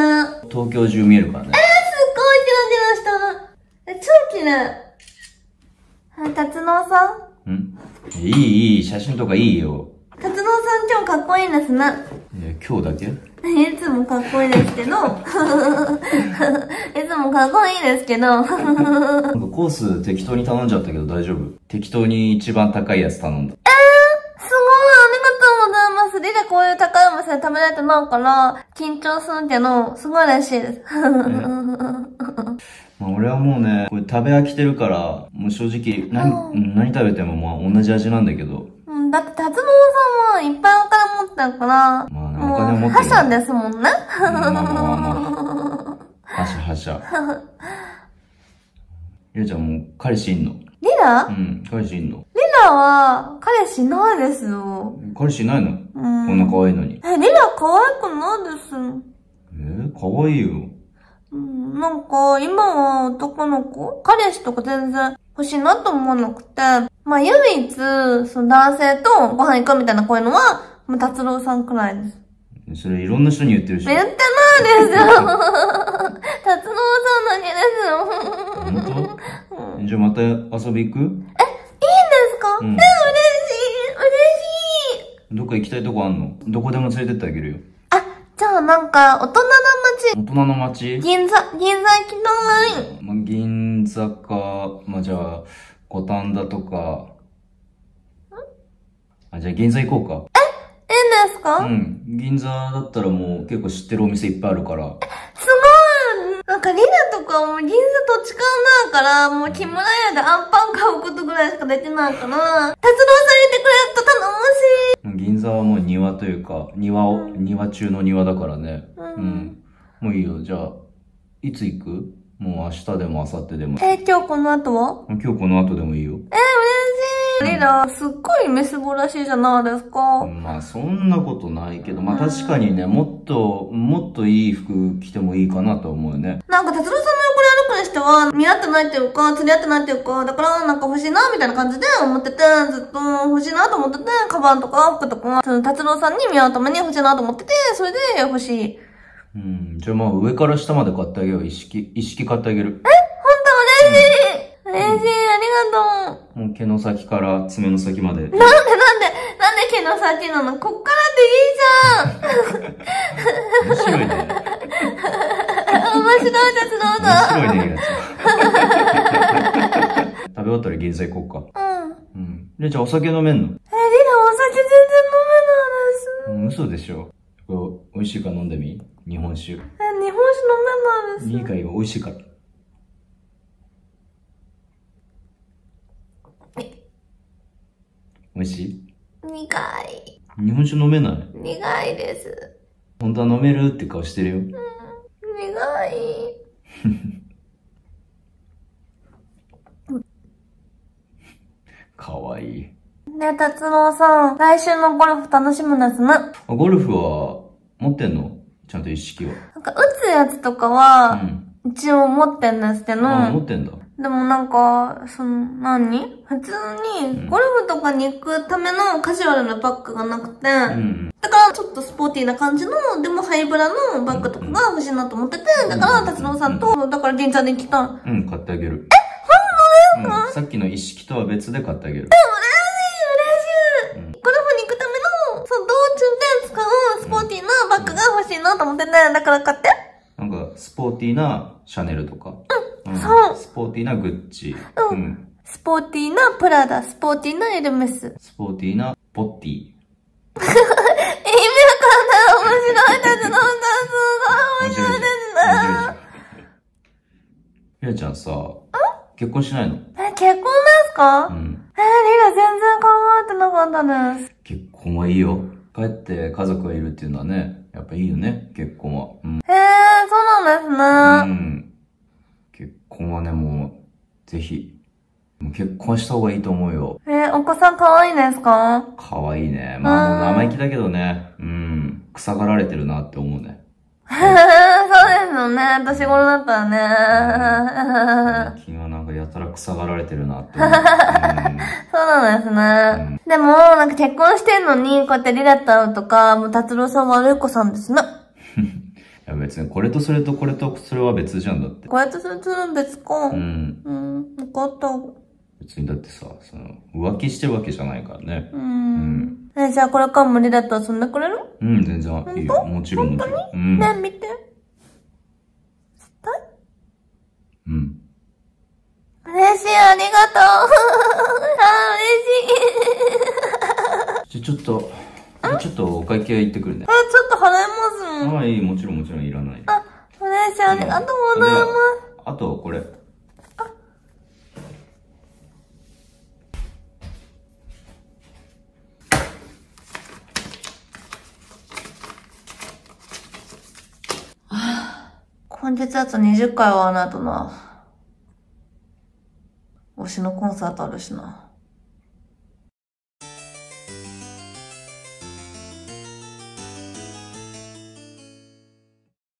ね。東京中見えるからね。すっごいキラキラした。え、超綺麗。あ、達郎さん？ん？いい、いい、写真とかいいよ。達郎さん今日かっこいいですね。え今日だけ？いつもかっこいいですけど。いつもかっこいいですけど。なんかコース適当に頼んじゃったけど大丈夫適当に一番高いやつ頼んだ。で食べられてないから、緊張するけど、すごい嬉しいです。まあ、俺はもうね、これ食べ飽きてるから、もう正直、何、うん何食べてもまあ同じ味なんだけど。うん、だって達郎さんはいっぱいお金持ってるから、まあお金持ってる。覇者ですもんね。うんまあまあまあまあ。はしゃはしゃ。りゅ うちゃんもう彼氏いんの？リラ？リうん、彼氏いんのラは、彼氏いないですよ。彼氏いないの？うん。こんな可愛いのに。え、リラ可愛くないです。えー、可愛いよ。うん、なんか、今は男の子？彼氏とか全然欲しいなと思わなくて、まあ唯一、その男性とご飯行くみたいなこういうのは、もう達郎さんくらいです。それいろんな人に言ってるし。言ってないですよ 達郎さんだけですよ本当？じゃあまた遊び行く？うんえ、嬉しい嬉しいどっか行きたいとこあんの？どこでも連れてってあげるよ。あ、じゃあなんか、大人の大人の街？街、銀座、銀座行きたい。まあ、銀座か、まあ、じゃあ、五反田とか。あ、じゃあ銀座行こうか。いいんですか、うん。銀座だったらもう結構知ってるお店いっぱいあるから。なんかリナとかもう銀座土地勘だから、もう木村屋でアンパン買うことぐらいしかできないから、達郎さんてくれると頼もしい。銀座はもう庭というか、庭を、庭中の庭だからね。ううんん。もういいよ。じゃあ、いつ行く？もう明日でも明後日でも。え、今日この後は？今日この後でもいいよ。え、嬉しい。リナ、すっごいメスボらしいじゃないですか。まあそんなことないけど、まあ確かにね、もっと、もっといい服着てもいいかなと思うよね。なんか、達郎さんの横に歩くにしては、見合ってないっていうか、釣り合ってないっていうか、だから、なんか欲しいな、みたいな感じで思ってて、ずっと欲しいなと思ってて、カバンとか服とか、その達郎さんに見合うために欲しいなと思ってて、それで欲しい。うん。じゃあまあ上から下まで買ってあげよう。一式、一式買ってあげる。ほんと嬉しい嬉しい、あり毛の先から爪の先まで。なんでなんで、なんで毛の先なの？こっからでいい面白いね。じゃん面白い達郎面さん。白いね。食べ終わったら銀座行こうか。うん。うん。で、じゃあお酒飲めんの？え、リナお酒全然飲めないです。うん、嘘でしょ。これ美味しいから飲んでみ？日本酒。え、日本酒飲めないです。いいかい美味しいから。美味しい苦い。日本酒飲めない？苦いです。本当は飲めるって顔してるよ。苦い。かわいい。ね達郎さん、来週のゴルフ楽しみですね。あゴルフは持ってんの？ちゃんと一式は。なんか、打つやつとかうは、ん。一応持ってんですけど、あ、持ってんだ。でもなんか、その、何？普通に、ゴルフとかに行くためのカジュアルなバッグがなくて、うんだからちょっとスポーティーな感じの、でもハイブラのバッグとかが欲しいなと思ってて、だから達郎さんと、だから銀座に来た。うん。うん、買ってあげる。え、本当ですか、うん、さっきの一式とは別で買ってあげる。嬉しい嬉しい、ゴルフに行くための、そう、道中で使うスポーティーなバッグが欲しいなと思ってて、だから買って。なんか、スポーティーなシャネルとか。うん。そうスポーティーなグッチ。うんうん。スポーティーなプラダ、スポーティーなエルメス。スポーティーなポッティ。意味わかんない。面白いです。なんだ、すごい面白いですね。りなちゃんさ、結婚しないの？え、結婚ですか？うん。えー、リラ全然考えてなかったです。結婚はいいよ。帰って家族がいるっていうのはね、やっぱいいよね、結婚は。うん。へえー、そうなんですね。うん。結婚はね、もう、ぜひ。もう結婚した方がいいと思うよ。えー、お子さん可愛いですか？かわいいね。まあ、もううん生意気だけどね。うん。臭がられてるなって思うね。そうですよね。年頃だったらね。最近はなんかやたら臭がられてるなって思う。そうなんですね。でも、なんか結婚してんのに、こうやってリラと会うとか、もう達郎さん悪い子さんですね。いや別にこれとそれとこれとそれは別じゃんだって。こうやってするつる別か。ううん。ん。分かった。別にだってさ、その、浮気してるわけじゃないからね。うん。え、じゃあこれから無理だったら遊んでくれる？うん、全然いいよ。もちろんもちろん。うん。ね、見て。うん。嬉しい、ありがとう。あ、嬉しい。じゃ、ちょっと、ちょっとお会計行ってくるねえ、。ちょっと払いもちろんもちろんいらない。あ、嬉しい、ありがとうございます。あと、これ。本日あと20回はあの後な。推しのコンサートあるしな。